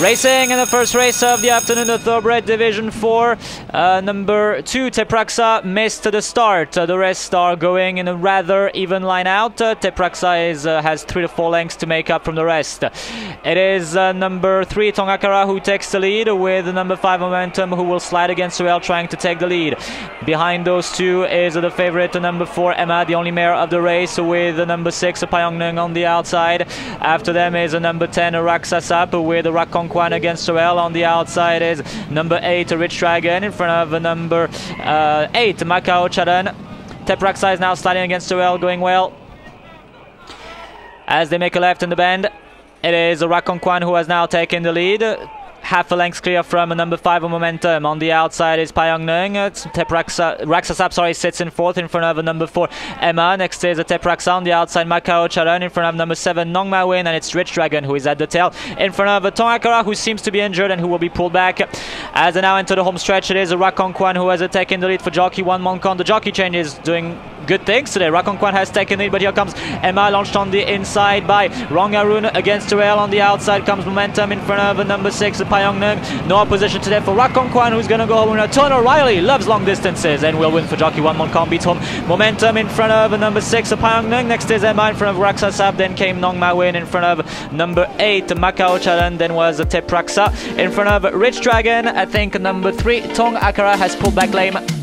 Racing in the first race of the afternoon, the Thoroughbred Division 4. Uh, number 2, Tepraxa, missed the start. Uh, the rest are going in a rather even line out. Uh, Tepraxa is, uh, has 3 to 4 lengths to make up from the rest. It is uh, number 3, Tongakara, who takes the lead, with number 5, Momentum, who will slide against Sorel, trying to take the lead. Behind those two is the favourite, number 4, Emma, the only mare of the race, with number 6, Pyongyang on the outside. After them is number 10, Raksasap, with Rak Kong Khwan against Sorel. On the outside is number 8, Rich Dragon, in front of number uh, 8, Macau Charan. Tepraxa is now sliding against Sorel, going well. As they make a left in the bend, it is Rak Kong Khwan who has now taken the lead half a length clear from a number five of momentum. On the outside is Pyong Nung. Uh, Tepraxa, Raksasap, sorry, sits in fourth in front of number four Emma. Next is Tepraxa on the outside. Macau Charan in front of number seven Nong Ma Win, and it's Rich Dragon who is at the tail in front of Tongakara who seems to be injured and who will be pulled back. As they now enter the home stretch, it is Rak Kong Khwan who has taken the lead for jockey one Moncon. The jockey change is doing good things today. Rak Kong Khwan has taken it, but here comes Emma launched on the inside by Rongarun against Terrell. On the outside comes Momentum in front of number six, Pyong Nung. No opposition today for Rak Kong Khwan, who's going to go home with a turn. O'Reilly loves long distances and will win for jockey one. Moncon beats home Momentum in front of number six, Pyong Nung. Next is Emma in front of Raksasap. Then came Nong Ma Win in front of number eight, Macau Charan. Then was Tepraxa in front of Rich Dragon. I think number three, Tong Akara has pulled back lame.